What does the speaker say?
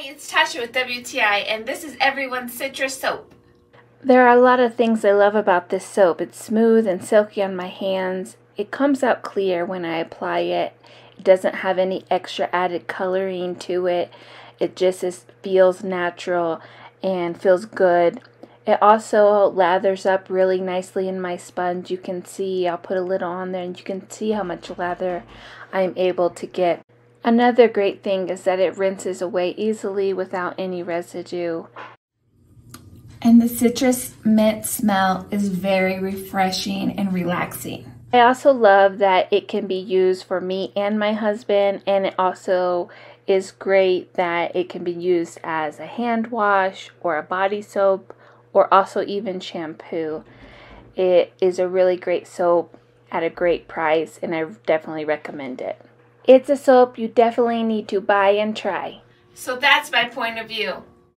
Hi, it's Tasha with WTI, and this is Everyone's Citrus Soap. There are a lot of things I love about this soap. It's smooth and silky on my hands. It comes out clear when I apply it. It doesn't have any extra added coloring to it. It just is, feels natural and feels good. It also lathers up really nicely in my sponge. You can see, I'll put a little on there and you can see how much lather I'm able to get. Another great thing is that it rinses away easily without any residue. And the citrus mint smell is very refreshing and relaxing. I also love that it can be used for me and my husband, and it also is great that it can be used as a hand wash or a body soap or also even shampoo. It is a really great soap at a great price, and I definitely recommend it. It's a soap you definitely need to buy and try. So that's my point of view.